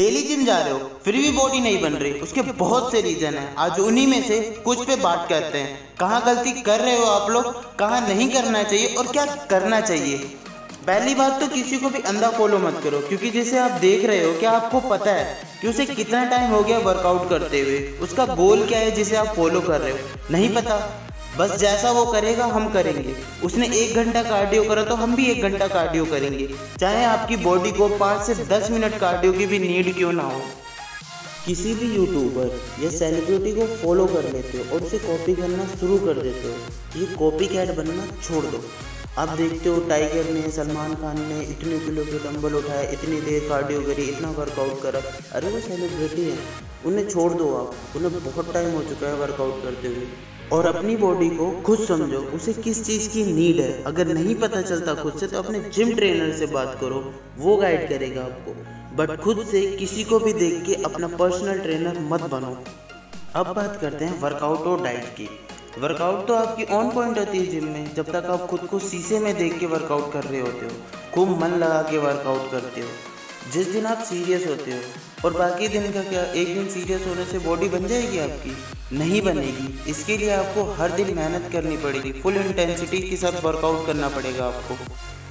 Daily gym जा रहे हो, फिर भी बॉडी नहीं बन रही, उसके बहुत से रीजन है। आज उन्हीं में से कुछ पे बात करते हैं। कहाँ गलती कर रहे हो आप लोग? कहाँ नहीं करना चाहिए और क्या करना चाहिए? पहली बात तो किसी को भी अंधा फॉलो मत करो, क्योंकि जैसे आप देख रहे हो, क्या आपको पता है कि उसे कितना टाइम हो गया वर्कआउट करते हुए? उसका गोल क्या है जिसे आप फॉलो कर रहे हो? नहीं पता। बस जैसा वो करेगा, हम करेंगे। उसने एक घंटा कार्डियो करा तो हम भी एक घंटा कार्डियो करेंगे। चाहे आपकी बॉडी को पाँच से दस मिनट कार्डियो की भी नीड क्यों ना हो। किसी भी यूट्यूबर या सेलिब्रिटी को फॉलो कर लेते हो और उसे कॉपी करना शुरू कर देते हो, ये कॉपी कैट बनना छोड़ दो। आप देखते हो टाइगर ने, सलमान खान ने इतने किलो के डंबल उठाए, इतनी देर कार्डियो करी, इतना वर्कआउट करा। अरे वो सेलिब्रिटी है, उन्हें छोड़ दो आप, उन्हें बहुत टाइम हो चुका है वर्कआउट करते हुए। और अपनी बॉडी को खुद समझो, उसे किस चीज़ की नीड है। अगर नहीं पता चलता खुद से तो अपने जिम ट्रेनर से बात करो, वो गाइड करेगा आपको। बट खुद से किसी को भी देख के अपना पर्सनल ट्रेनर मत बनो। अब बात करते हैं वर्कआउट और डाइट की। वर्कआउट तो आपकी ऑन पॉइंट होती है जिम में, जब तक आप खुद को शीशे में देख के वर्कआउट कर रहे होते हो। खूब मन लगा के वर्कआउट करते हो। जिस दिन आप सीरियस होते हो, और बाकी दिन का क्या, एक दिन सीरियस होने से बॉडी बन जाएगी आपकी? नहीं बनेगी। इसके लिए आपको हर दिन मेहनत करनी पड़ेगी। फुल इंटेंसिटी के साथ वर्कआउट करना पड़ेगा आपको।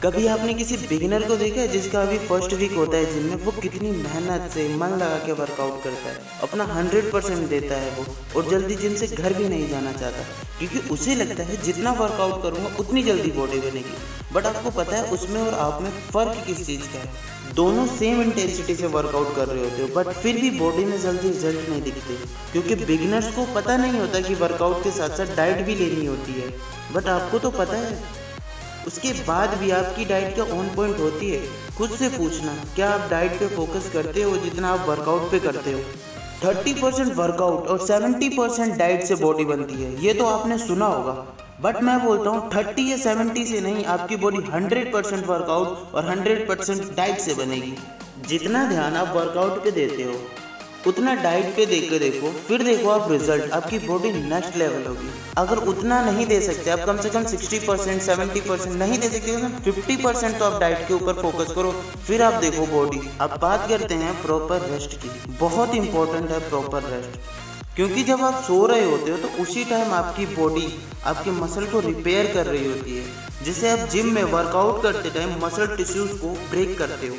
कभी आपने किसी बिगिनर को देखा है जिसका अभी फ़र्स्ट वीक होता है जिम में? वो कितनी मेहनत से मन लगा के वर्कआउट करता है। अपना हंड्रेड परसेंट देता है वो और जल्दी जिम से घर भी नहीं जाना चाहता। क्योंकि उसे लगता है जितना वर्कआउट करूँगा, उतनी जल्दी बॉडी बनेगी। बट आपको पता है उसमें और आप में फ़र्क किस चीज़ का है? दोनों सेम इंटेंसिटी से वर्कआउट कर रहे होते हो बट फिर भी बॉडी में जल्दी रिज़ल्ट नहीं दिखते। क्योंकि बिगिनर्स को पता नहीं होता कि वर्कआउट के साथ साथ डाइट भी लेनी होती है। बट आपको तो पता है। उसके बाद भी आपकी डाइट क्या ऑन पॉइंट होती है। खुद से पूछना, क्या आप डाइट पे फोकस करते हो जितना आप वर्कआउट पे करते हो? थर्टी परसेंट वर्कआउट और सेवेंटी परसेंट डाइट से बॉडी बनती है। ये तो आपने सुना होगा। बट मैं बोलता हूँ थर्टी या सेवेंटी से नहीं, आपकी बॉडी हंड्रेड परसेंट वर्कआउट और हंड्रेड परसेंट डाइट से बनेगी। जितना ध्यान आप वर्कआउट पे देते हो उतना डाइट पे देख देखो, फिर देखो आप रिज़ल्ट आपकी बॉडी नेक्स्ट लेवल होगी। अगर उतना नहीं दे सकते, आप कम से कम 60 परसेंट सेवेंटी परसेंट नहीं दे सकते तो 50 परसेंट तो आप डाइट के ऊपर फोकस करो। फिर आप देखो बॉडी अब बात करते हैं प्रॉपर रेस्ट की। बहुत इंपॉर्टेंट है प्रॉपर रेस्ट क्योंकि जब आप सो रहे होते हो तो उसी टाइम आपकी बॉडी आपके मसल को रिपेयर कर रही होती है। जिसे आप जिम में वर्कआउट करते टाइम मसल टिश्यूज को ब्रेक करते हो।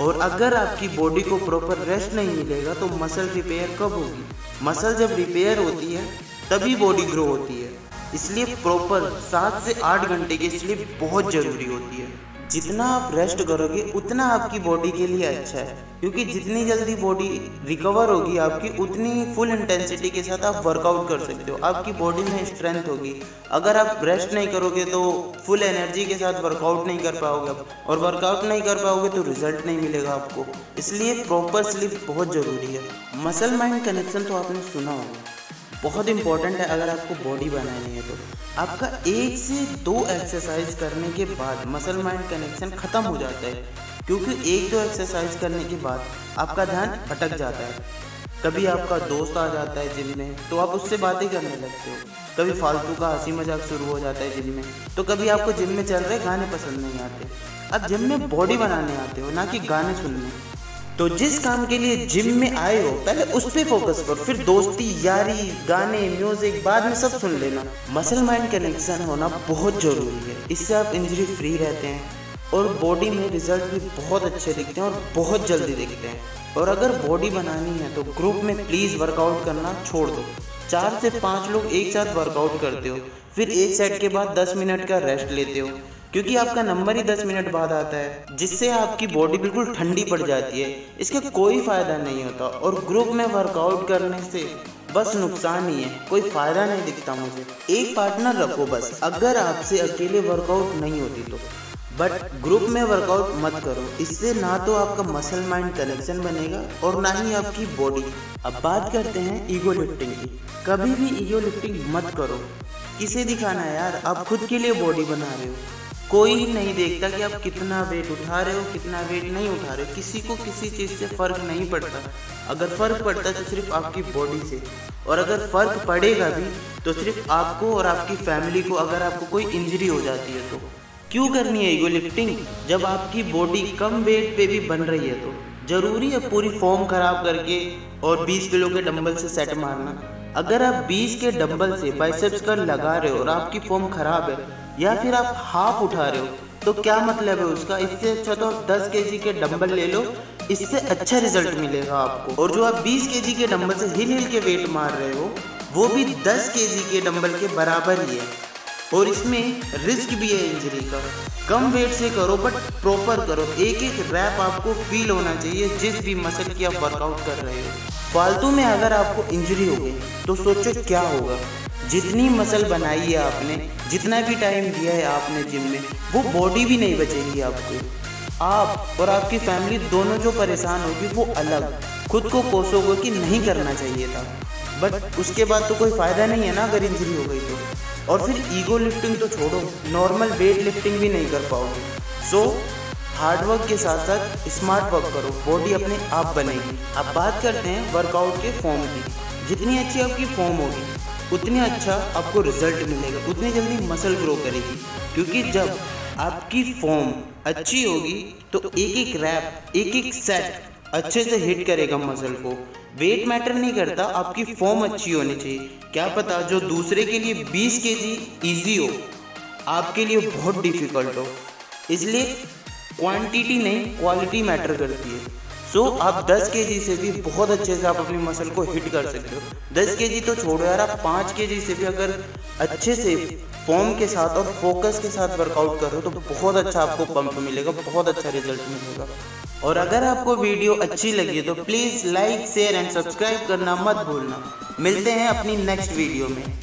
और अगर आपकी बॉडी को प्रॉपर रेस्ट नहीं मिलेगा तो मसल रिपेयर कब होगी? मसल जब रिपेयर होती है, तभी बॉडी ग्रो होती है। इसलिए प्रॉपर सात से आठ घंटे की स्लीप बहुत ज़रूरी होती है। जितना आप रेस्ट करोगे, उतना आपकी बॉडी के लिए अच्छा है। क्योंकि जितनी जल्दी बॉडी रिकवर होगी, आपकी उतनी फुल इंटेंसिटी के साथ आप वर्कआउट कर सकते हो। आपकी बॉडी में स्ट्रेंथ होगी। अगर आप रेस्ट नहीं करोगे तो फुल एनर्जी के साथ वर्कआउट नहीं कर पाओगे और वर्कआउट नहीं कर पाओगे तो रिज़ल्ट नहीं मिलेगा आपको। इसलिए प्रॉपर स्लीप बहुत ज़रूरी है। मसल माइंड कनेक्शन तो आपने सुना होगा। बहुत इंपॉर्टेंट है, अगर आपको बॉडी बनानी है तो। आपका एक से दो एक्सरसाइज करने के बाद मसल माइंड कनेक्शन ख़त्म हो जाता है। क्योंकि एक दो एक्सरसाइज करने के बाद आपका ध्यान भटक जाता है। कभी आपका दोस्त आ जाता है जिम में तो आप उससे बातें करने लगते हो। कभी फालतू का हँसी मज़ाक शुरू हो जाता है जिम में तो कभी आपको जिम में चल रहे गाने पसंद नहीं आते। अब जिम में बॉडी बनाने आते हो, ना कि गाने सुनने। तो जिस काम के लिए जिम में आए हो, पहले उस पर फोकस करो, फिर दोस्ती, यारी, गाने म्यूज़िक बाद में सब सुन लेना। मसल माइंड कनेक्शन होना बहुत ज़रूरी है। इससे आप इंजरी फ्री रहते हैं और बॉडी में रिज़ल्ट भी बहुत अच्छे दिखते हैं और बहुत जल्दी दिखते हैं। और अगर बॉडी बनानी है तो ग्रुप में प्लीज़ वर्कआउट करना छोड़ दो। चार से पाँच लोग एक साथ वर्कआउट करते हो, फिर एक सेट के बाद दस मिनट का रेस्ट लेते हो। क्योंकि आपका नंबर ही दस मिनट बाद आता है, जिससे आपकी बॉडी बिल्कुल ठंडी पड़ जाती है। इसका कोई फ़ायदा नहीं होता और ग्रुप में वर्कआउट करने से बस नुकसान ही है, कोई फ़ायदा नहीं दिखता मुझे। एक पार्टनर रखो बस, अगर आपसे अकेले वर्कआउट नहीं होती तो। बट ग्रुप में वर्कआउट मत करो, इससे ना तो आपका मसल माइंड कनेक्शन बनेगा और ना ही आपकी बॉडी अब बात करते हैं ईगो लिफ्टिंग की। कभी भी ईगो लिफ्टिंग मत करो। किसे दिखाना है यार, आप खुद के लिए बॉडी बना रहे हो। कोई नहीं देखता कि आप कितना वेट उठा रहे हो, कितना वेट नहीं उठा रहे हो। किसी को किसी चीज़ से फ़र्क नहीं पड़ता। अगर फ़र्क पड़ता तो सिर्फ़ आपकी बॉडी से। और अगर फ़र्क पड़ेगा भी तो सिर्फ़ आपको और आपकी फैमिली को अगर आपको कोई इंजरी हो जाती है तो। क्यों करनी है ईगो लिफ्टिंग जब आपकी बॉडी कम वेट पे भी बन रही है तो। ज़रूरी है पूरी फॉर्म ख़राब करके और 20 किलो के डंबल से सेट मारना। अगर आप 20 के डंबल से बाइसेप्स कर लगा रहे हो और आपकी फॉर्म ख़राब है या फिर आप हाफ़ उठा रहे हो तो क्या मतलब है उसका? इससे अच्छा तो आप 10 के के डंबल ले लो, इससे अच्छा रिज़ल्ट मिलेगा आपको। और जो आप 20 के के डंबल से हिल हिल के वेट मार रहे हो, वो भी 10 के के डंबल के बराबर ही है। और इसमें रिस्क भी है इंजरी का। कम वेट से करो बट प्रॉपर करो। एक एक रैप आपको फील होना चाहिए, जिस भी मसल की आप वर्कआउट कर रहे हो। फालतू में अगर आपको इंजरी हो गई तो सोचो क्या होगा। जितनी मसल बनाई है आपने, जितना भी टाइम दिया है आपने जिम में, वो बॉडी भी नहीं बचेगी आपको। आप और आपकी फैमिली दोनों जो परेशान होगी, वो अलग। खुद को कोसोगे कि नहीं करना चाहिए था। बट उसके बाद तो कोई फ़ायदा नहीं है ना अगर इंजरी हो गई तो। और फिर ईगो लिफ्टिंग तो छोड़ो नॉर्मल वेट लिफ्टिंग भी नहीं कर पाओगे। सो हार्डवर्क के साथ साथ स्मार्ट वर्क करो, बॉडी अपने आप बनेगी। अब बात करते हैं वर्कआउट के फॉर्म की। जितनी अच्छी आपकी फॉर्म होगी, उतनी अच्छा आपको रिज़ल्ट मिलेगा, उतनी जल्दी मसल ग्रो करेगी। क्योंकि जब आपकी फॉर्म अच्छी होगी तो एक एक रैप एक एक सेट अच्छे से हिट करेगा मसल को। वेट मैटर नहीं करता, आपकी फॉर्म अच्छी होनी चाहिए। क्या पता जो दूसरे के लिए 20 के जी ईजी हो, आपके लिए बहुत डिफ़िकल्ट हो। इसलिए क्वांटिटी नहीं क्वालिटी मैटर करती है। सो so, आप 10 के जी से भी बहुत अच्छे से आप अपनी मसल को हिट कर सकते हो। 10 के जी तो छोड़ो यार आप 5 के से भी अगर अच्छे से फॉर्म के साथ और फोकस के साथ वर्कआउट करो तो बहुत अच्छा आपको पंप मिलेगा बहुत अच्छा रिज़ल्ट मिलेगा। और अगर आपको वीडियो अच्छी लगी तो please like share and subscribe करना मत भूलना। मिलते हैं अपनी नेक्स्ट वीडियो में।